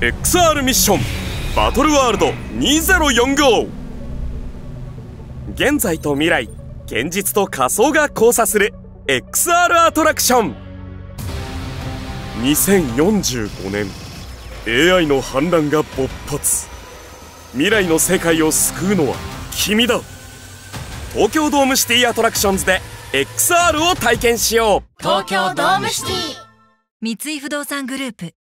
XR ミッションバトルワールド2045現在と未来現実と仮想が交差する XR アトラクション2045年 AI の反乱が勃発。未来の世界を救うのは君だ。東京ドームシティアトラクションズで XR を体験しよう。東京ドームシティ。三井不動産グループ